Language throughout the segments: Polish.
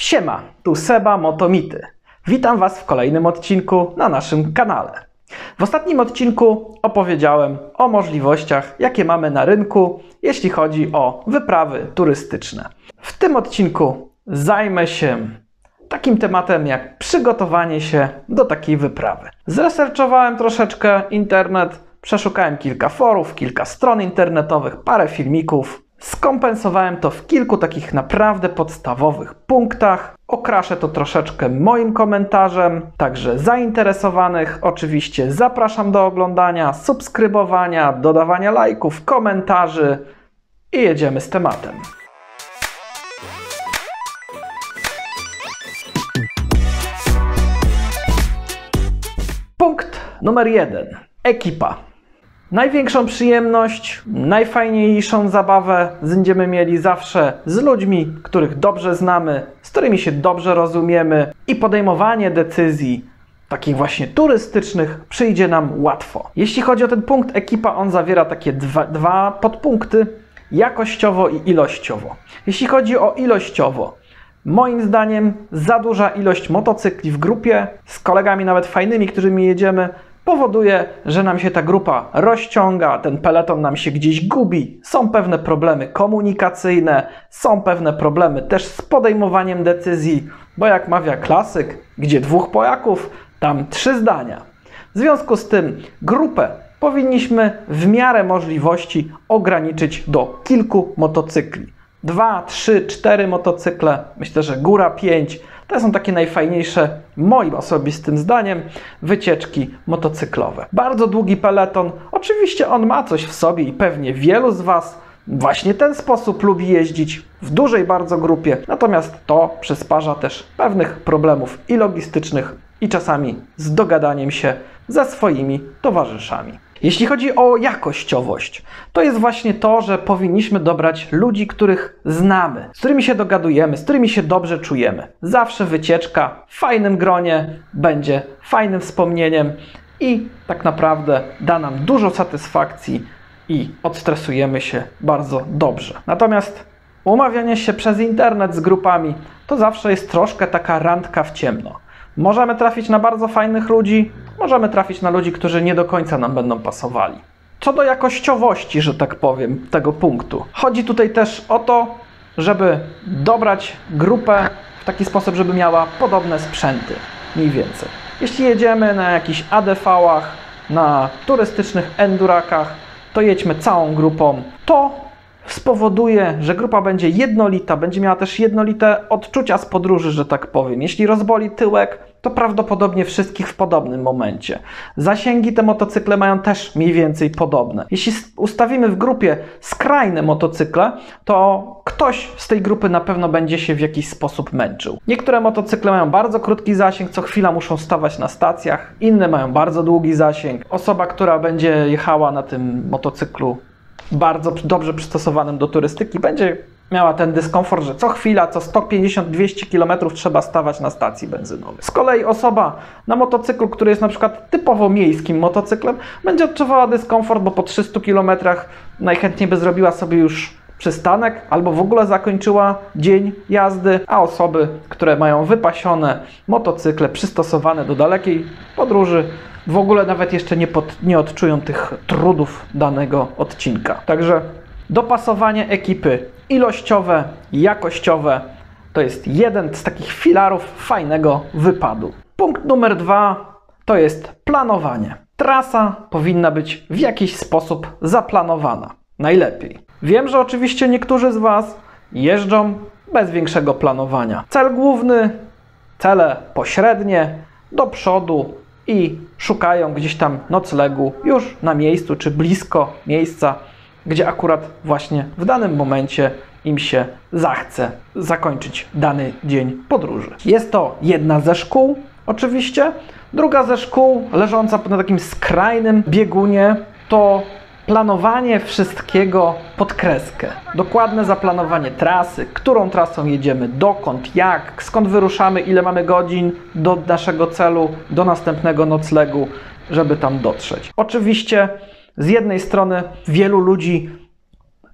Siema, tu Seba Motomity. Witam Was w kolejnym odcinku na naszym kanale. W ostatnim odcinku opowiedziałem o możliwościach, jakie mamy na rynku, jeśli chodzi o wyprawy turystyczne. W tym odcinku zajmę się takim tematem jak przygotowanie się do takiej wyprawy. Zresearchowałem troszeczkę internet, przeszukałem kilka forów, kilka stron internetowych, parę filmików. Skompensowałem to w kilku takich naprawdę podstawowych punktach. Okraszę to troszeczkę moim komentarzem, także zainteresowanych oczywiście zapraszam do oglądania, subskrybowania, dodawania lajków, komentarzy i jedziemy z tematem. Punkt numer jeden. Ekipa. Największą przyjemność, najfajniejszą zabawę będziemy mieli zawsze z ludźmi, których dobrze znamy, z którymi się dobrze rozumiemy i podejmowanie decyzji takich właśnie turystycznych przyjdzie nam łatwo. Jeśli chodzi o ten punkt ekipa, on zawiera takie dwa, dwa podpunkty jakościowo i ilościowo. Jeśli chodzi o ilościowo, Moim zdaniem za duża ilość motocykli w grupie, z kolegami nawet fajnymi, którymi jedziemy, powoduje, że nam się ta grupa rozciąga, ten peleton nam się gdzieś gubi. Są pewne problemy komunikacyjne, są pewne problemy też z podejmowaniem decyzji, bo jak mawia klasyk, gdzie dwóch Polaków, tam trzy zdania. W związku z tym grupę powinniśmy w miarę możliwości ograniczyć do kilku motocykli. Dwa, trzy, cztery motocykle, myślę, że góra pięć. To są takie najfajniejsze, moim osobistym zdaniem, wycieczki motocyklowe. Bardzo długi peleton. Oczywiście on ma coś w sobie i pewnie wielu z Was właśnie ten sposób lubi jeździć w dużej bardzo grupie. Natomiast to przysparza też pewnych problemów i logistycznych, i czasami z dogadaniem się ze swoimi towarzyszami. Jeśli chodzi o jakościowość, to jest właśnie to, że powinniśmy dobrać ludzi, których znamy, z którymi się dogadujemy, z którymi się dobrze czujemy. Zawsze wycieczka w fajnym gronie będzie fajnym wspomnieniem i tak naprawdę da nam dużo satysfakcji i odstresujemy się bardzo dobrze. Natomiast umawianie się przez internet z grupami to zawsze jest troszkę taka randka w ciemno. Możemy trafić na bardzo fajnych ludzi, możemy trafić na ludzi, którzy nie do końca nam będą pasowali. Co do jakościowości, że tak powiem, tego punktu. Chodzi tutaj też o to, żeby dobrać grupę w taki sposób, żeby miała podobne sprzęty, mniej więcej. Jeśli jedziemy na jakichś ADV-ach, na turystycznych endurakach, to jedźmy całą grupą. To spowoduje, że grupa będzie jednolita, będzie miała też jednolite odczucia z podróży, że tak powiem. Jeśli rozboli tyłek, to prawdopodobnie wszystkich w podobnym momencie. Zasięgi te motocykle mają też mniej więcej podobne. Jeśli ustawimy w grupie skrajne motocykle, to ktoś z tej grupy na pewno będzie się w jakiś sposób męczył. Niektóre motocykle mają bardzo krótki zasięg, co chwila muszą stawać na stacjach, inne mają bardzo długi zasięg. Osoba, która będzie jechała na tym motocyklu bardzo dobrze przystosowanym do turystyki, będzie miała ten dyskomfort, że co chwila, co 150-200 km trzeba stawać na stacji benzynowej. Z kolei osoba na motocyklu, który jest na przykład typowo miejskim motocyklem, będzie odczuwała dyskomfort, bo po 300 km najchętniej by zrobiła sobie już przystanek albo w ogóle zakończyła dzień jazdy, a osoby, które mają wypasione motocykle przystosowane do dalekiej podróży, w ogóle nawet jeszcze nie, pod, nie odczują tych trudów danego odcinka. Także dopasowanie ekipy ilościowe, jakościowe to jest jeden z takich filarów fajnego wypadu. Punkt numer dwa to jest planowanie. Trasa powinna być w jakiś sposób zaplanowana. Najlepiej. Wiem, że oczywiście niektórzy z Was jeżdżą bez większego planowania. Cel główny, cele pośrednie, do przodu, i szukają gdzieś tam noclegu już na miejscu czy blisko miejsca, gdzie akurat właśnie w danym momencie im się zachce zakończyć dany dzień podróży. Jest to jedna ze szkół, oczywiście. Druga ze szkół, leżąca na takim skrajnym biegunie, to planowanie wszystkiego pod kreskę. Dokładne zaplanowanie trasy, którą trasą jedziemy, dokąd, jak, skąd wyruszamy, ile mamy godzin do naszego celu, do następnego noclegu, żeby tam dotrzeć. Oczywiście z jednej strony wielu ludzi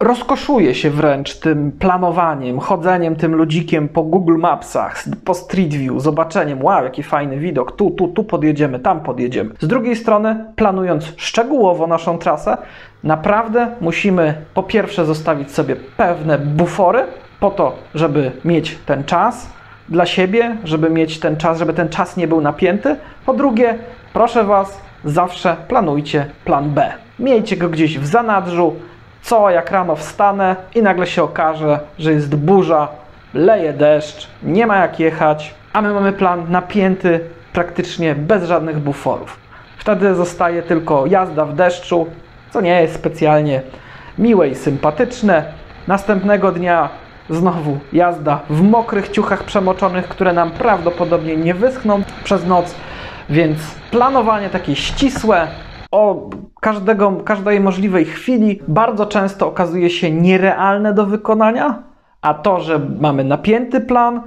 rozkoszuje się wręcz tym planowaniem, chodzeniem tym ludzikiem po Google Mapsach, po Street View, zobaczeniem, wow, jaki fajny widok, tu, tu, tu podjedziemy, tam podjedziemy. Z drugiej strony, planując szczegółowo naszą trasę, naprawdę musimy po pierwsze zostawić sobie pewne bufory po to, żeby mieć ten czas dla siebie, żeby mieć ten czas, żeby ten czas nie był napięty. Po drugie, proszę Was, zawsze planujcie plan B. Miejcie go gdzieś w zanadrzu, co jak rano wstanę i nagle się okaże, że jest burza, leje deszcz, nie ma jak jechać, a my mamy plan napięty praktycznie bez żadnych buforów. Wtedy zostaje tylko jazda w deszczu, co nie jest specjalnie miłe i sympatyczne. Następnego dnia znowu jazda w mokrych ciuchach przemoczonych, które nam prawdopodobnie nie wyschną przez noc, więc planowanie takie ścisłe, o każdego, każdej możliwej chwili bardzo często okazuje się nierealne do wykonania, a to, że mamy napięty plan,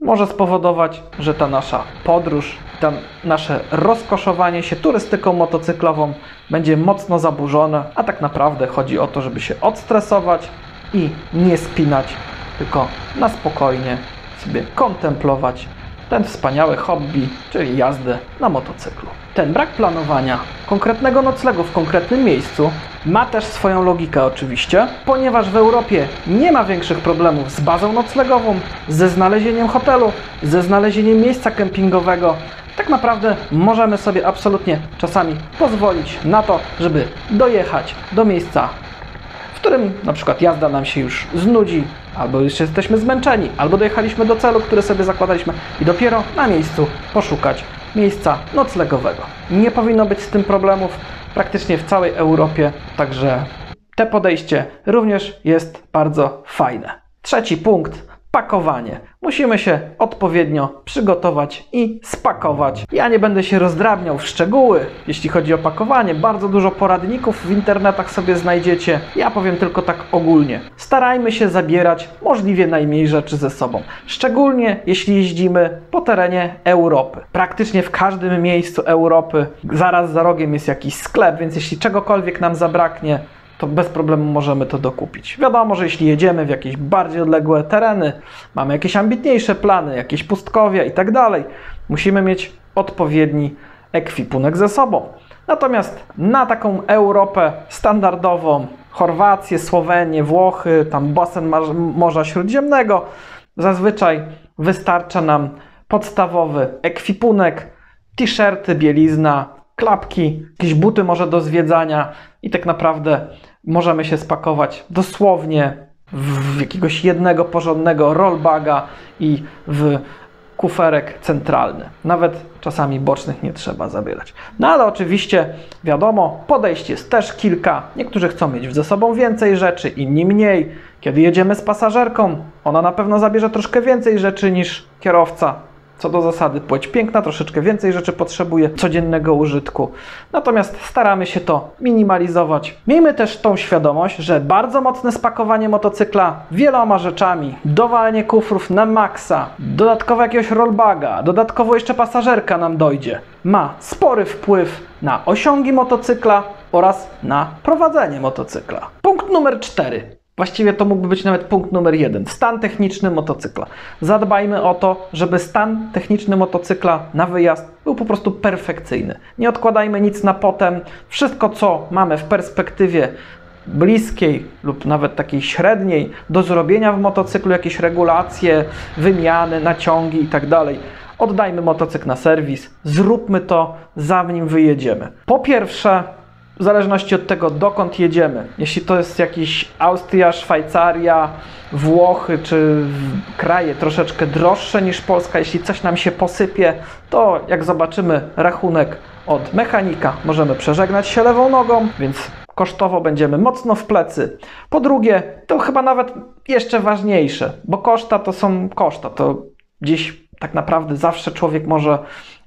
może spowodować, że ta nasza podróż, to nasze rozkoszowanie się turystyką motocyklową będzie mocno zaburzone, a tak naprawdę chodzi o to, żeby się odstresować i nie spinać, tylko na spokojnie sobie kontemplować ten wspaniały hobby, czyli jazdę na motocyklu. Ten brak planowania konkretnego noclegu w konkretnym miejscu ma też swoją logikę oczywiście, ponieważ w Europie nie ma większych problemów z bazą noclegową, ze znalezieniem hotelu, ze znalezieniem miejsca kempingowego. Tak naprawdę możemy sobie absolutnie czasami pozwolić na to, żeby dojechać do miejsca którym na przykład jazda nam się już znudzi, albo już jesteśmy zmęczeni, albo dojechaliśmy do celu, który sobie zakładaliśmy i dopiero na miejscu poszukać miejsca noclegowego. Nie powinno być z tym problemów praktycznie w całej Europie, także te podejście również jest bardzo fajne. Trzeci punkt pakowanie. Musimy się odpowiednio przygotować i spakować. Ja nie będę się rozdrabniał w szczegóły, jeśli chodzi o pakowanie. Bardzo dużo poradników w internetach sobie znajdziecie. Ja powiem tylko tak ogólnie. Starajmy się zabierać możliwie najmniej rzeczy ze sobą. Szczególnie jeśli jeździmy po terenie Europy. Praktycznie w każdym miejscu Europy zaraz za rogiem jest jakiś sklep, więc jeśli czegokolwiek nam zabraknie, to bez problemu możemy to dokupić. Wiadomo, że jeśli jedziemy w jakieś bardziej odległe tereny, mamy jakieś ambitniejsze plany, jakieś pustkowia i tak dalej, musimy mieć odpowiedni ekwipunek ze sobą. Natomiast na taką Europę standardową, Chorwację, Słowenię, Włochy, tam basen Morza Śródziemnego, zazwyczaj wystarcza nam podstawowy ekwipunek, t-shirty, bielizna, klapki, jakieś buty może do zwiedzania i tak naprawdę możemy się spakować dosłownie w jakiegoś jednego porządnego rollbaga i w kuferek centralny. Nawet czasami bocznych nie trzeba zabierać. No ale oczywiście, wiadomo, podejść jest też kilka. Niektórzy chcą mieć ze sobą więcej rzeczy, inni mniej. Kiedy jedziemy z pasażerką, ona na pewno zabierze troszkę więcej rzeczy niż kierowca. Co do zasady, płeć piękna, troszeczkę więcej rzeczy potrzebuje codziennego użytku. Natomiast staramy się to minimalizować. Miejmy też tą świadomość, że bardzo mocne spakowanie motocykla wieloma rzeczami, dowalenie kufrów na maksa, dodatkowo jakiegoś rollbaga, dodatkowo jeszcze pasażerka nam dojdzie, ma spory wpływ na osiągi motocykla oraz na prowadzenie motocykla. Punkt numer 4. Właściwie to mógłby być nawet punkt numer jeden. Stan techniczny motocykla. Zadbajmy o to, żeby stan techniczny motocykla na wyjazd był po prostu perfekcyjny. Nie odkładajmy nic na potem. Wszystko, co mamy w perspektywie bliskiej lub nawet takiej średniej do zrobienia w motocyklu, jakieś regulacje, wymiany, naciągi itd. Tak Oddajmy motocykl na serwis, zróbmy to zanim wyjedziemy. Po pierwsze, w zależności od tego, dokąd jedziemy. Jeśli to jest jakiś Austria, Szwajcaria, Włochy czy kraje troszeczkę droższe niż Polska, jeśli coś nam się posypie, to jak zobaczymy rachunek od mechanika, możemy przeżegnać się lewą nogą, więc kosztowo będziemy mocno w plecy. Po drugie, to chyba nawet jeszcze ważniejsze, bo koszta to są koszta, to gdzieś tak naprawdę zawsze człowiek może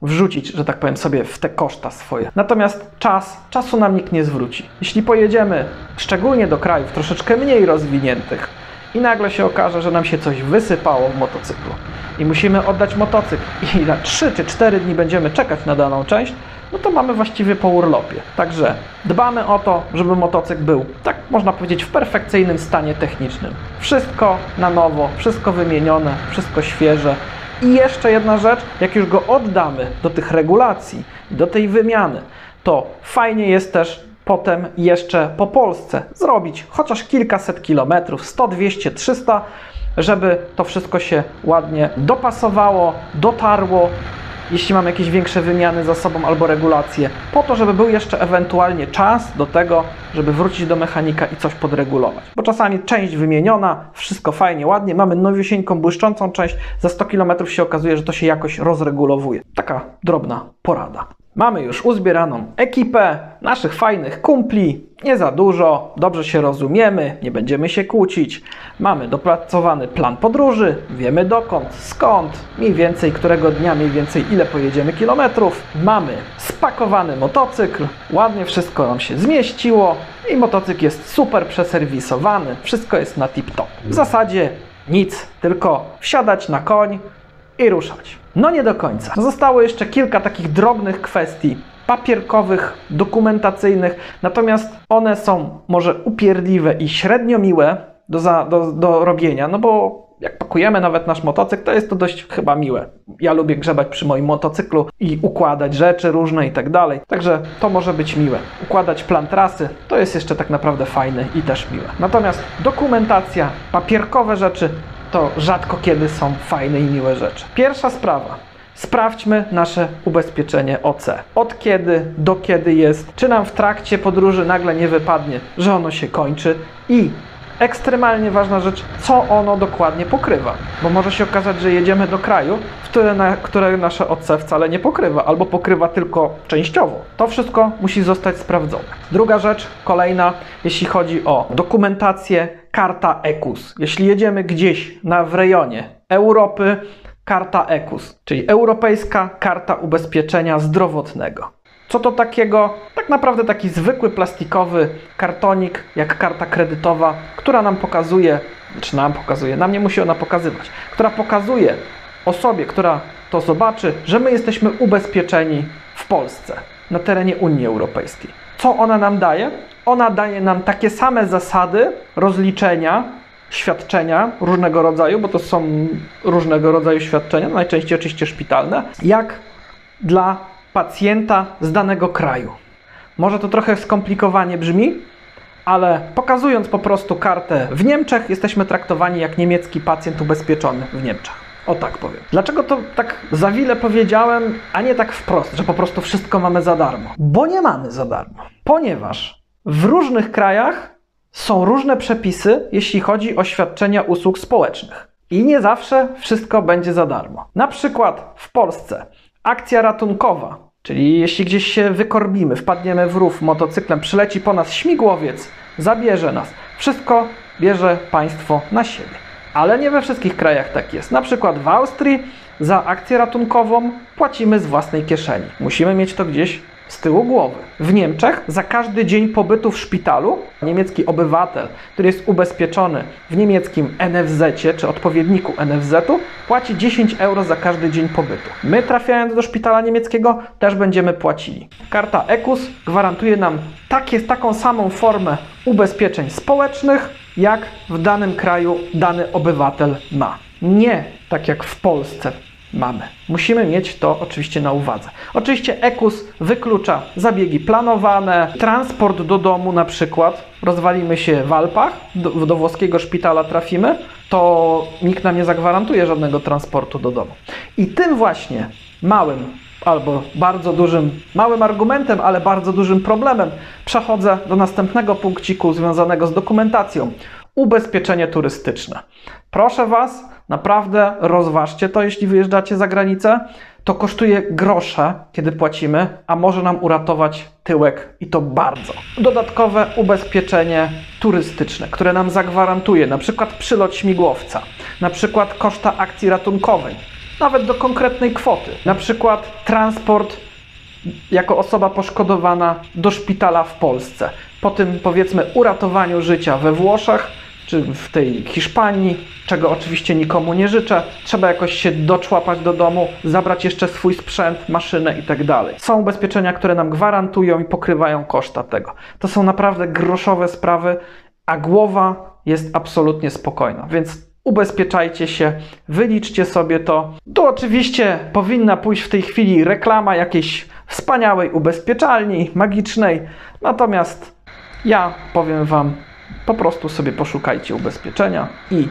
wrzucić, że tak powiem, sobie w te koszta swoje. Natomiast czas, czasu nam nikt nie zwróci. Jeśli pojedziemy szczególnie do krajów troszeczkę mniej rozwiniętych i nagle się okaże, że nam się coś wysypało w motocyklu i musimy oddać motocykl i na 3 czy 4 dni będziemy czekać na daną część, no to mamy właściwie po urlopie. Także dbamy o to, żeby motocykl był, tak można powiedzieć, w perfekcyjnym stanie technicznym. Wszystko na nowo, wszystko wymienione, wszystko świeże. I jeszcze jedna rzecz, jak już go oddamy do tych regulacji, do tej wymiany, to fajnie jest też potem jeszcze po Polsce zrobić chociaż kilkaset kilometrów, 100, 200, 300, żeby to wszystko się ładnie dopasowało, dotarło, jeśli mam jakieś większe wymiany za sobą albo regulacje, po to, żeby był jeszcze ewentualnie czas do tego, żeby wrócić do mechanika i coś podregulować. Bo czasami część wymieniona, wszystko fajnie, ładnie, mamy nowiusieńką, błyszczącą część, za 100 km się okazuje, że to się jakoś rozregulowuje. Taka drobna porada. Mamy już uzbieraną ekipę, naszych fajnych kumpli, nie za dużo, dobrze się rozumiemy, nie będziemy się kłócić. Mamy dopracowany plan podróży, wiemy dokąd, skąd, mniej więcej którego dnia, mniej więcej ile pojedziemy kilometrów. Mamy spakowany motocykl, ładnie wszystko nam się zmieściło i motocykl jest super przeserwisowany, wszystko jest na tip-top. W zasadzie nic, tylko wsiadać na koń i ruszać. No nie do końca. Zostało jeszcze kilka takich drobnych kwestii papierkowych, dokumentacyjnych, natomiast one są może upierdliwe i średnio miłe do, za, do, do robienia, no bo jak pakujemy nawet nasz motocykl, to jest to dość chyba miłe. Ja lubię grzebać przy moim motocyklu i układać rzeczy różne i tak dalej. Także to może być miłe. Układać plan trasy to jest jeszcze tak naprawdę fajne i też miłe. Natomiast dokumentacja, papierkowe rzeczy to rzadko kiedy są fajne i miłe rzeczy. Pierwsza sprawa. Sprawdźmy nasze ubezpieczenie OC. Od kiedy do kiedy jest, czy nam w trakcie podróży nagle nie wypadnie, że ono się kończy i ekstremalnie ważna rzecz, co ono dokładnie pokrywa. Bo może się okazać, że jedziemy do kraju, które, na, które nasze OC wcale nie pokrywa, albo pokrywa tylko częściowo. To wszystko musi zostać sprawdzone. Druga rzecz, kolejna, jeśli chodzi o dokumentację, karta EKUS. Jeśli jedziemy gdzieś na, w rejonie Europy, karta EKUS, czyli Europejska Karta Ubezpieczenia Zdrowotnego. Co to takiego? Tak naprawdę taki zwykły plastikowy kartonik, jak karta kredytowa, która nam pokazuje, czy nam pokazuje, nam nie musi ona pokazywać, która pokazuje osobie, która to zobaczy, że my jesteśmy ubezpieczeni w Polsce, na terenie Unii Europejskiej. Co ona nam daje? Ona daje nam takie same zasady rozliczenia, świadczenia różnego rodzaju, bo to są różnego rodzaju świadczenia, najczęściej oczywiście szpitalne, jak dla pacjenta z danego kraju. Może to trochę skomplikowanie brzmi, ale pokazując po prostu kartę w Niemczech, jesteśmy traktowani jak niemiecki pacjent ubezpieczony w Niemczech. O tak powiem. Dlaczego to tak za wiele powiedziałem, a nie tak wprost, że po prostu wszystko mamy za darmo? Bo nie mamy za darmo. Ponieważ w różnych krajach są różne przepisy, jeśli chodzi o świadczenia usług społecznych. I nie zawsze wszystko będzie za darmo. Na przykład w Polsce akcja ratunkowa, czyli jeśli gdzieś się wykorbimy, wpadniemy w rów motocyklem, przyleci po nas śmigłowiec, zabierze nas. Wszystko bierze państwo na siebie. Ale nie we wszystkich krajach tak jest. Na przykład w Austrii za akcję ratunkową płacimy z własnej kieszeni. Musimy mieć to gdzieś z tyłu głowy. W Niemczech za każdy dzień pobytu w szpitalu niemiecki obywatel, który jest ubezpieczony w niemieckim NFZ czy odpowiedniku NFZ-u, płaci 10 euro za każdy dzień pobytu. My trafiając do szpitala niemieckiego też będziemy płacili. Karta EKUS gwarantuje nam takie, taką samą formę ubezpieczeń społecznych, jak w danym kraju dany obywatel ma. Nie tak jak w Polsce mamy. Musimy mieć to oczywiście na uwadze. Oczywiście EKUS wyklucza zabiegi planowane, transport do domu na przykład. Rozwalimy się w Alpach, do, do włoskiego szpitala trafimy, to nikt nam nie zagwarantuje żadnego transportu do domu. I tym właśnie małym albo bardzo dużym, małym argumentem, ale bardzo dużym problemem przechodzę do następnego punkciku związanego z dokumentacją. Ubezpieczenie turystyczne. Proszę Was, naprawdę rozważcie to, jeśli wyjeżdżacie za granicę. To kosztuje grosze, kiedy płacimy, a może nam uratować tyłek i to bardzo. Dodatkowe ubezpieczenie turystyczne, które nam zagwarantuje na przykład przylot śmigłowca, na przykład koszta akcji ratunkowej, nawet do konkretnej kwoty, na przykład transport jako osoba poszkodowana do szpitala w Polsce. Po tym powiedzmy uratowaniu życia we Włoszech czy w tej Hiszpanii, czego oczywiście nikomu nie życzę. Trzeba jakoś się doczłapać do domu, zabrać jeszcze swój sprzęt, maszynę i tak. Są ubezpieczenia, które nam gwarantują i pokrywają koszta tego. To są naprawdę groszowe sprawy, a głowa jest absolutnie spokojna, więc ubezpieczajcie się, wyliczcie sobie to. Tu oczywiście powinna pójść w tej chwili reklama jakiejś wspaniałej ubezpieczalni, magicznej, natomiast ja powiem Wam, po prostu sobie poszukajcie ubezpieczenia i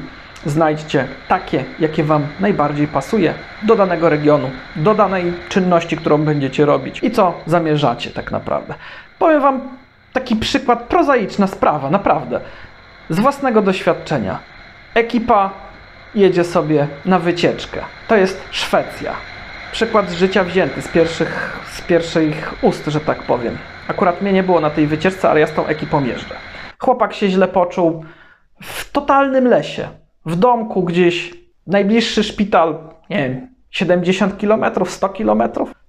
znajdźcie takie, jakie Wam najbardziej pasuje do danego regionu, do danej czynności, którą będziecie robić i co zamierzacie tak naprawdę. Powiem Wam taki przykład, prozaiczna sprawa, naprawdę, z własnego doświadczenia. Ekipa jedzie sobie na wycieczkę. To jest Szwecja. Przykład z życia wzięty z pierwszych, z pierwszych ust, że tak powiem. Akurat mnie nie było na tej wycieczce, ale ja z tą ekipą jeżdżę. Chłopak się źle poczuł w totalnym lesie, w domku gdzieś, najbliższy szpital, nie wiem, 70 km, 100 km.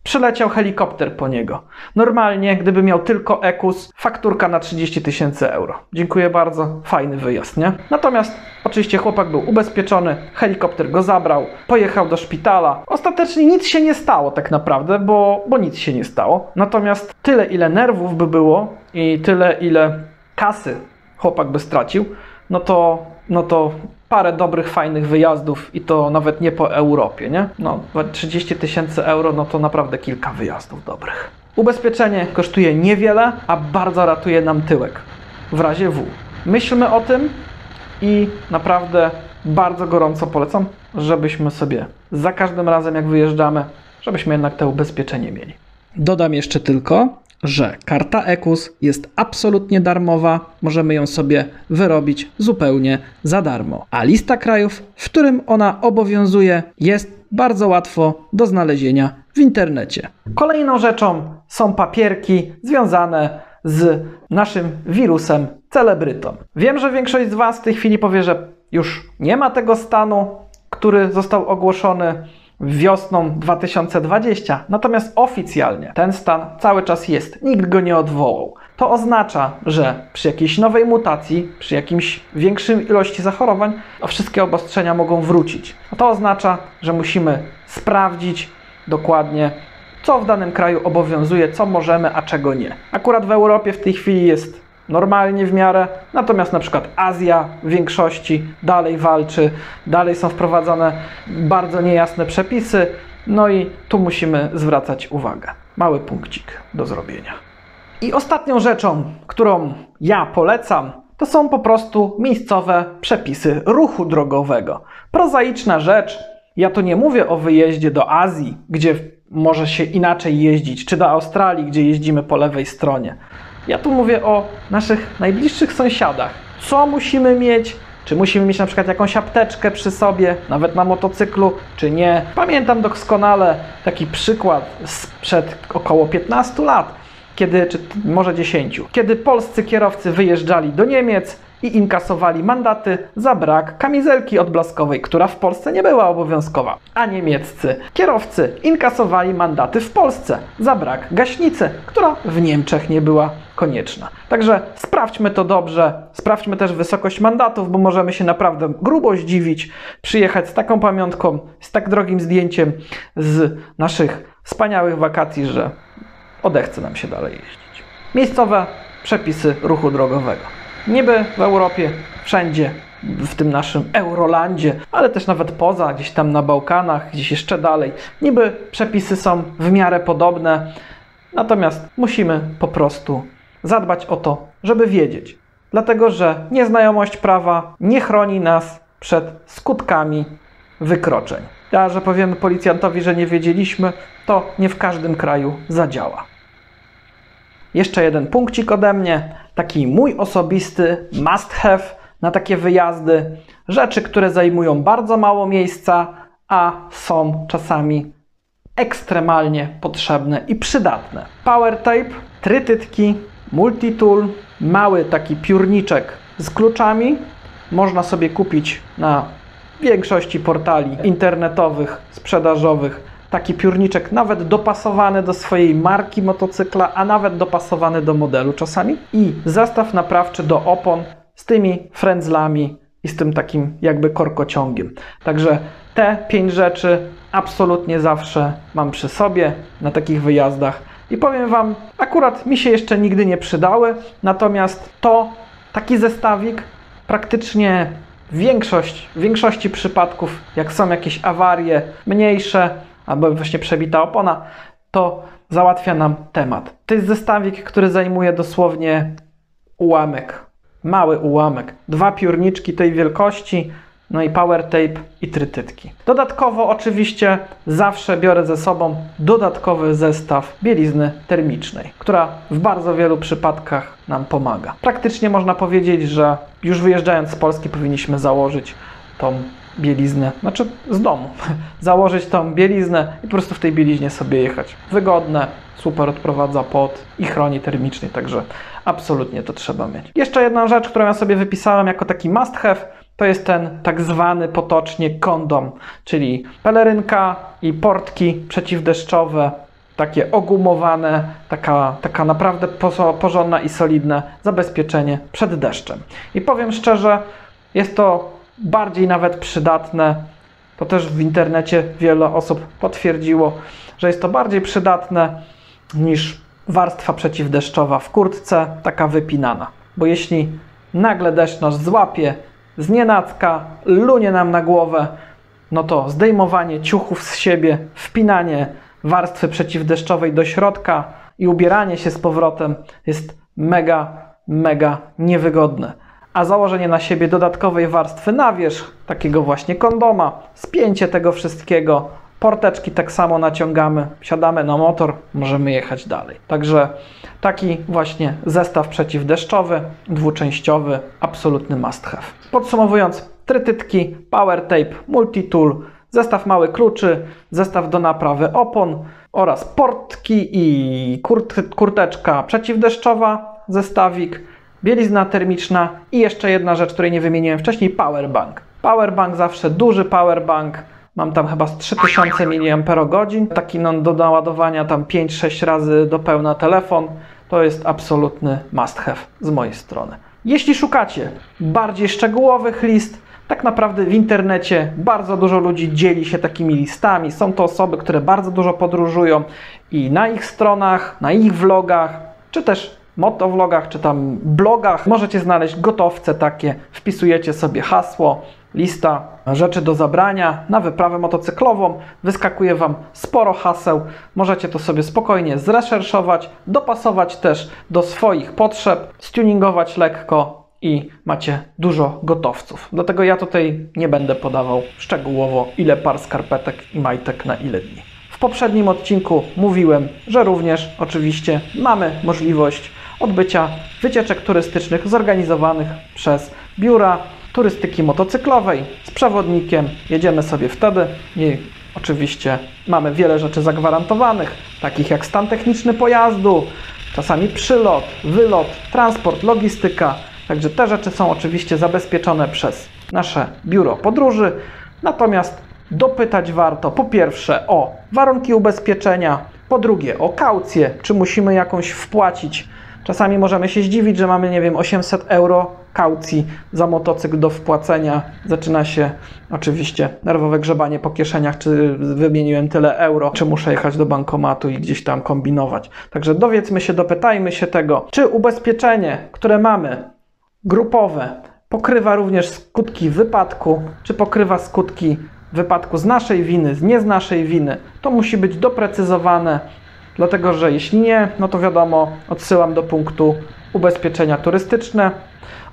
Przyleciał helikopter po niego. Normalnie, gdyby miał tylko EKUS, fakturka na 30 tysięcy euro. Dziękuję bardzo, fajny wyjazd, nie? Natomiast oczywiście chłopak był ubezpieczony, helikopter go zabrał, pojechał do szpitala. Ostatecznie nic się nie stało tak naprawdę, bo, bo nic się nie stało. Natomiast tyle, ile nerwów by było i tyle, ile kasy chłopak by stracił, no to, no to parę dobrych, fajnych wyjazdów i to nawet nie po Europie, nie? No, 30 tysięcy euro, no to naprawdę kilka wyjazdów dobrych. Ubezpieczenie kosztuje niewiele, a bardzo ratuje nam tyłek w razie W. Myślmy o tym i naprawdę bardzo gorąco polecam, żebyśmy sobie za każdym razem, jak wyjeżdżamy, żebyśmy jednak to ubezpieczenie mieli. Dodam jeszcze tylko, że karta EKUS jest absolutnie darmowa, możemy ją sobie wyrobić zupełnie za darmo. A lista krajów, w którym ona obowiązuje, jest bardzo łatwo do znalezienia w internecie. Kolejną rzeczą są papierki związane z naszym wirusem celebrytą. Wiem, że większość z Was w tej chwili powie, że już nie ma tego stanu, który został ogłoszony wiosną 2020. Natomiast oficjalnie ten stan cały czas jest, nikt go nie odwołał. To oznacza, że przy jakiejś nowej mutacji, przy jakimś większym ilości zachorowań, wszystkie obostrzenia mogą wrócić. A to oznacza, że musimy sprawdzić dokładnie, co w danym kraju obowiązuje, co możemy, a czego nie. Akurat w Europie w tej chwili jest normalnie w miarę, natomiast na przykład Azja w większości dalej walczy, dalej są wprowadzane bardzo niejasne przepisy, no i tu musimy zwracać uwagę. Mały punkcik do zrobienia. I ostatnią rzeczą, którą ja polecam, to są po prostu miejscowe przepisy ruchu drogowego. Prozaiczna rzecz. Ja tu nie mówię o wyjeździe do Azji, gdzie może się inaczej jeździć, czy do Australii, gdzie jeździmy po lewej stronie. Ja tu mówię o naszych najbliższych sąsiadach. Co musimy mieć? Czy musimy mieć na przykład jakąś apteczkę przy sobie, nawet na motocyklu, czy nie? Pamiętam doskonale taki przykład sprzed około 15 lat, kiedy, czy może 10, kiedy polscy kierowcy wyjeżdżali do Niemiec, i inkasowali mandaty za brak kamizelki odblaskowej, która w Polsce nie była obowiązkowa. A niemieccy kierowcy inkasowali mandaty w Polsce za brak gaśnicy, która w Niemczech nie była konieczna. Także sprawdźmy to dobrze, sprawdźmy też wysokość mandatów, bo możemy się naprawdę grubo zdziwić, przyjechać z taką pamiątką, z tak drogim zdjęciem z naszych wspaniałych wakacji, że odechce nam się dalej jeździć. Miejscowe przepisy ruchu drogowego. Niby w Europie, wszędzie, w tym naszym Eurolandzie, ale też nawet poza, gdzieś tam na Bałkanach, gdzieś jeszcze dalej. Niby przepisy są w miarę podobne, natomiast musimy po prostu zadbać o to, żeby wiedzieć. Dlatego, że nieznajomość prawa nie chroni nas przed skutkami wykroczeń. A że powiemy policjantowi, że nie wiedzieliśmy, to nie w każdym kraju zadziała. Jeszcze jeden punkcik ode mnie taki mój osobisty must have na takie wyjazdy. Rzeczy, które zajmują bardzo mało miejsca, a są czasami ekstremalnie potrzebne i przydatne. Power tape, trytytki, multitool, mały taki piórniczek z kluczami. Można sobie kupić na większości portali internetowych, sprzedażowych taki piórniczek nawet dopasowany do swojej marki motocykla, a nawet dopasowany do modelu czasami i zestaw naprawczy do opon z tymi frędzlami i z tym takim jakby korkociągiem. Także te pięć rzeczy absolutnie zawsze mam przy sobie na takich wyjazdach. I powiem Wam, akurat mi się jeszcze nigdy nie przydały, natomiast to taki zestawik praktycznie większość, w większości przypadków, jak są jakieś awarie mniejsze albo właśnie przebita opona, to załatwia nam temat. To jest zestawik, który zajmuje dosłownie ułamek, mały ułamek. Dwa piórniczki tej wielkości, no i power tape i trytytki. Dodatkowo oczywiście zawsze biorę ze sobą dodatkowy zestaw bielizny termicznej, która w bardzo wielu przypadkach nam pomaga. Praktycznie można powiedzieć, że już wyjeżdżając z Polski powinniśmy założyć tą bieliznę, znaczy z domu, założyć tą bieliznę i po prostu w tej bieliźnie sobie jechać. Wygodne, super odprowadza pot i chroni termicznie, także absolutnie to trzeba mieć. Jeszcze jedna rzecz, którą ja sobie wypisałem jako taki must have, to jest ten tak zwany potocznie kondom, czyli pelerynka i portki przeciwdeszczowe, takie ogumowane, taka, taka naprawdę porządna i solidne zabezpieczenie przed deszczem. I powiem szczerze, jest to bardziej nawet przydatne. To też w internecie wiele osób potwierdziło, że jest to bardziej przydatne niż warstwa przeciwdeszczowa w kurtce, taka wypinana. Bo jeśli nagle deszcz nas złapie, z nienacka, lunie nam na głowę, no to zdejmowanie ciuchów z siebie, wpinanie warstwy przeciwdeszczowej do środka i ubieranie się z powrotem jest mega, mega niewygodne. A założenie na siebie dodatkowej warstwy na wierzch, takiego właśnie kondoma, spięcie tego wszystkiego, porteczki tak samo naciągamy, siadamy na motor, możemy jechać dalej. Także taki właśnie zestaw przeciwdeszczowy, dwuczęściowy, absolutny must have. Podsumowując, trytytki, power tape, multitool, zestaw mały kluczy, zestaw do naprawy opon oraz portki i kurt, kurteczka przeciwdeszczowa, zestawik, bielizna termiczna i jeszcze jedna rzecz, której nie wymieniłem wcześniej, powerbank. Powerbank zawsze duży powerbank, Mam tam chyba z 3000 mAh. Taki no, do naładowania tam 5-6 razy do pełna telefon. To jest absolutny must have z mojej strony. Jeśli szukacie bardziej szczegółowych list, tak naprawdę w internecie bardzo dużo ludzi dzieli się takimi listami. Są to osoby, które bardzo dużo podróżują i na ich stronach, na ich vlogach, czy też motovlogach, czy tam blogach możecie znaleźć gotowce takie. Wpisujecie sobie hasło, lista rzeczy do zabrania na wyprawę motocyklową. Wyskakuje Wam sporo haseł. Możecie to sobie spokojnie zreszerszować, dopasować też do swoich potrzeb, stuningować lekko i macie dużo gotowców. Dlatego ja tutaj nie będę podawał szczegółowo ile par skarpetek i majtek na ile dni. W poprzednim odcinku mówiłem, że również oczywiście mamy możliwość odbycia wycieczek turystycznych zorganizowanych przez biura turystyki motocyklowej z przewodnikiem. Jedziemy sobie wtedy i oczywiście mamy wiele rzeczy zagwarantowanych, takich jak stan techniczny pojazdu, czasami przylot, wylot, transport, logistyka. Także te rzeczy są oczywiście zabezpieczone przez nasze biuro podróży. Natomiast dopytać warto po pierwsze o warunki ubezpieczenia, po drugie o kaucję, czy musimy jakąś wpłacić. Czasami możemy się zdziwić, że mamy, nie wiem, 800 euro kaucji za motocykl do wpłacenia. Zaczyna się oczywiście nerwowe grzebanie po kieszeniach, czy wymieniłem tyle euro, czy muszę jechać do bankomatu i gdzieś tam kombinować. Także dowiedzmy się, dopytajmy się tego, czy ubezpieczenie, które mamy, grupowe, pokrywa również skutki wypadku, czy pokrywa skutki wypadku z naszej winy, z nie z naszej winy. To musi być doprecyzowane, dlatego że jeśli nie, no to wiadomo, odsyłam do punktu ubezpieczenia turystyczne.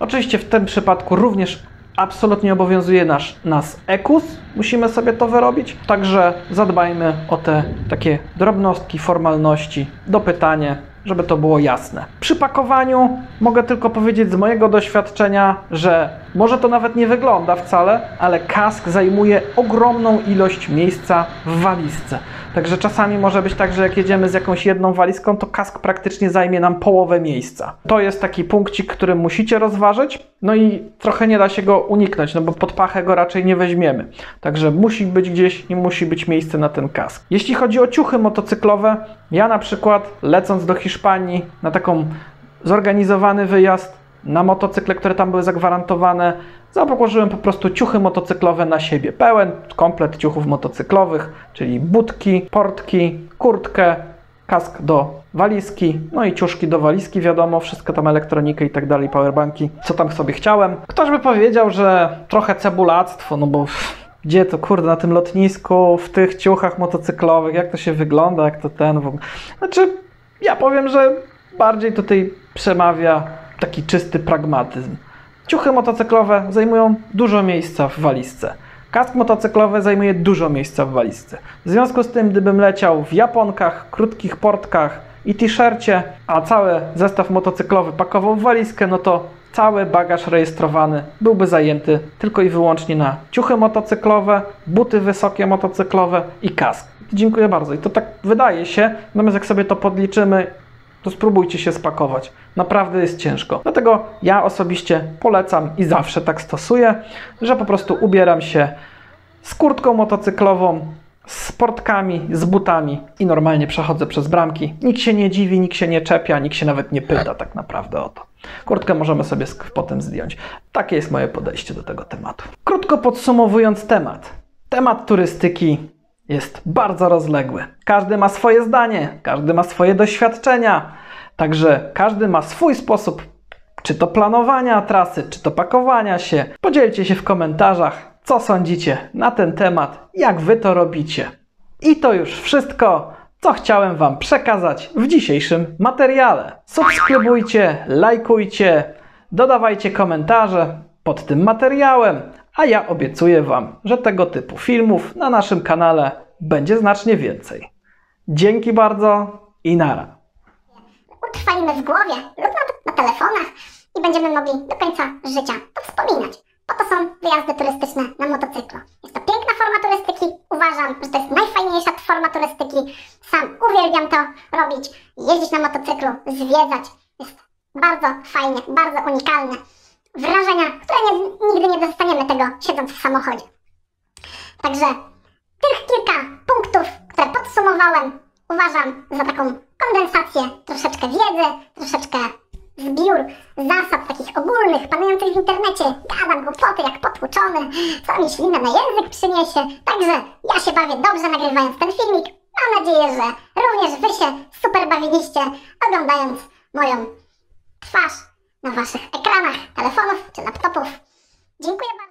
Oczywiście w tym przypadku również absolutnie obowiązuje nas, nas EKUS, musimy sobie to wyrobić, także zadbajmy o te takie drobnostki, formalności, dopytanie, żeby to było jasne. Przy pakowaniu mogę tylko powiedzieć z mojego doświadczenia, że może to nawet nie wygląda wcale, ale kask zajmuje ogromną ilość miejsca w walizce. Także czasami może być tak, że jak jedziemy z jakąś jedną walizką, to kask praktycznie zajmie nam połowę miejsca. To jest taki punkcik, który musicie rozważyć, no i trochę nie da się go uniknąć, no bo pod pachę go raczej nie weźmiemy. Także musi być gdzieś i musi być miejsce na ten kask. Jeśli chodzi o ciuchy motocyklowe, ja na przykład lecąc do Hiszpanii na taką zorganizowany wyjazd, na motocykle, które tam były zagwarantowane. Założyłem po prostu ciuchy motocyklowe na siebie. Pełen komplet ciuchów motocyklowych, czyli budki, portki, kurtkę, kask do walizki, no i ciuszki do walizki, wiadomo, wszystko tam elektronikę i tak dalej, powerbanki, co tam sobie chciałem. Ktoś by powiedział, że trochę cebulactwo, no bo gdzie to kurde na tym lotnisku, w tych ciuchach motocyklowych, jak to się wygląda, jak to ten w ogóle. Znaczy, ja powiem, że bardziej tutaj przemawia taki czysty pragmatyzm. Ciuchy motocyklowe zajmują dużo miejsca w walizce. Kask motocyklowy zajmuje dużo miejsca w walizce. W związku z tym, gdybym leciał w japonkach, krótkich portkach i t-shircie, a cały zestaw motocyklowy pakował w walizkę, no to cały bagaż rejestrowany byłby zajęty tylko i wyłącznie na ciuchy motocyklowe, buty wysokie motocyklowe i kask. Dziękuję bardzo. I to tak wydaje się, natomiast jak sobie to podliczymy, to spróbujcie się spakować. Naprawdę jest ciężko. Dlatego ja osobiście polecam i zawsze tak stosuję, że po prostu ubieram się z kurtką motocyklową, z sportkami, z butami i normalnie przechodzę przez bramki. Nikt się nie dziwi, nikt się nie czepia, nikt się nawet nie pyta tak naprawdę o to. Kurtkę możemy sobie potem zdjąć. Takie jest moje podejście do tego tematu. Krótko podsumowując temat. Temat turystyki jest bardzo rozległy. Każdy ma swoje zdanie, każdy ma swoje doświadczenia, także każdy ma swój sposób, czy to planowania trasy, czy to pakowania się. Podzielcie się w komentarzach, co sądzicie na ten temat, jak wy to robicie. I to już wszystko, co chciałem Wam przekazać w dzisiejszym materiale. Subskrybujcie, lajkujcie, dodawajcie komentarze pod tym materiałem, a ja obiecuję Wam, że tego typu filmów na naszym kanale będzie znacznie więcej. Dzięki bardzo i nara. utrwalimy w głowie lub na, na telefonach i będziemy mogli do końca życia to wspominać. Po to są wyjazdy turystyczne na motocyklu. Jest to piękna forma turystyki. Uważam, że to jest najfajniejsza forma turystyki. Sam uwielbiam to robić. Jeździć na motocyklu, zwiedzać. Jest bardzo fajnie, bardzo unikalne. Wrażenia, które nie, nigdy nie dostaniemy tego siedząc w samochodzie. Także tych kilka punktów, które podsumowałem, uważam za taką kondensację troszeczkę wiedzy, troszeczkę zbiór zasad takich ogólnych, panujących w internecie. Gadam głupoty jak potłuczony, co mi ślinę na język przyniesie. Także ja się bawię dobrze nagrywając ten filmik. Mam nadzieję, że również wy się super bawiliście oglądając moją twarz na waszych ekranach telefonów czy laptopów. Dziękuję bardzo.